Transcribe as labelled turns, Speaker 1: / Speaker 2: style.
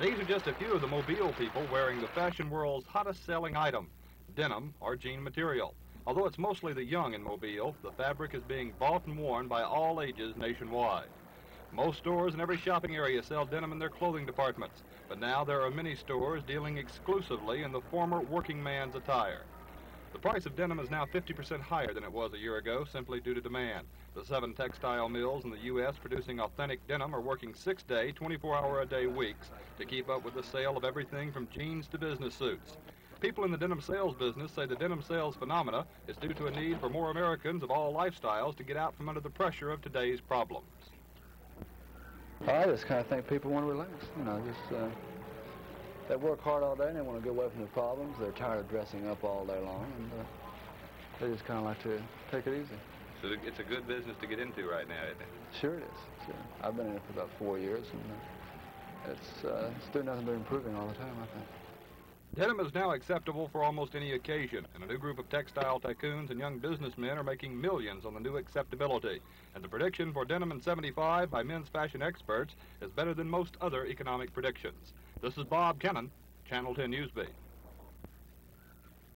Speaker 1: These are just a few of the Mobile people wearing the fashion world's hottest selling item, denim or jean material. Although it's mostly the young in Mobile, the fabric is being bought and worn by all ages nationwide. Most stores in every shopping area sell denim in their clothing departments, but now there are many stores dealing exclusively in the former working man's attire. The price of denim is now 50% higher than it was a year ago simply due to demand. The seven textile mills in the U.S. producing authentic denim are working six day, 24 hour a day weeks to keep up with the sale of everything from jeans to business suits. People in the denim sales business say the denim sales phenomena is due to a need for more Americans of all lifestyles to get out from under the pressure of today's problems.
Speaker 2: I just kind of think people want to relax, you know, just uh, they work hard all day and they want to get away from the problems. They're tired of dressing up all day long, and uh, they just kind of like to take it easy.
Speaker 1: So it's a good business to get into right now, isn't it?
Speaker 2: Sure it is. Sure. I've been in it for about four years, and uh, it's, uh, it's doing nothing but improving all the time, I think.
Speaker 1: Denim is now acceptable for almost any occasion, and a new group of textile tycoons and young businessmen are making millions on the new acceptability. And the prediction for denim in 75 by men's fashion experts is better than most other economic predictions. This is Bob Kennon, Channel 10 Newsbeat.